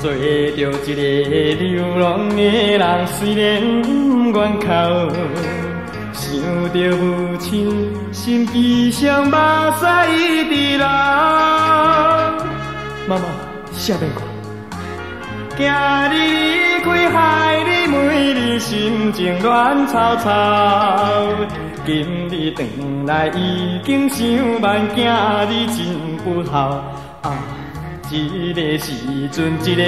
做着一个流浪的人，虽然不愿哭，想着母亲，心悲伤，目屎一直流。妈妈，下面看，今日离开，害你每日心情乱糟糟。今日回来已经想慢，今日真不好啊。一个时阵，一个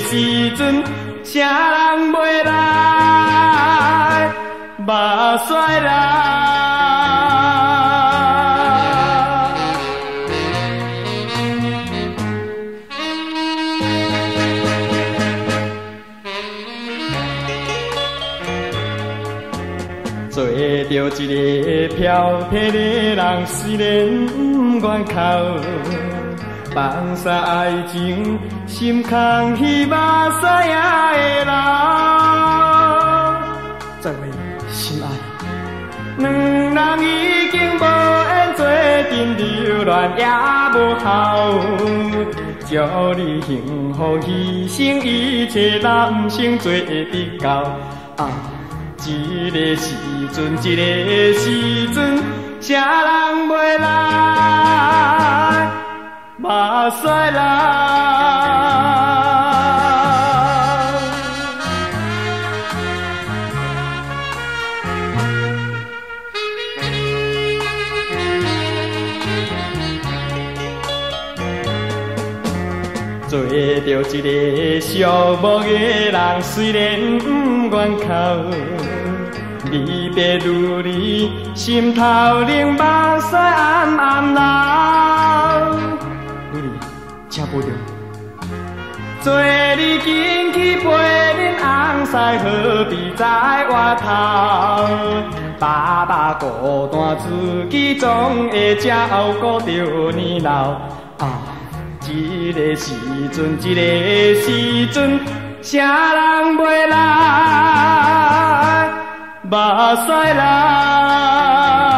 时阵，啥人袂来？目屎来。做着一个漂泊的人，虽然不愿哭。放下爱情，心空虚，目屎也会流。再会，心爱。两人已经无缘做阵留恋，也无效。祝你幸福，牺牲一切，男生做得到。啊，一个时阵，一个时阵，马赛拉，做着一个寂寞的人，虽然不愿哭，离别如离，心头冷，目屎暗暗做你紧去陪恁翁婿，何必在外头？爸爸孤单自己总会照顾着你老。啊，一个时阵，一个时阵，啥人袂来？目屎来。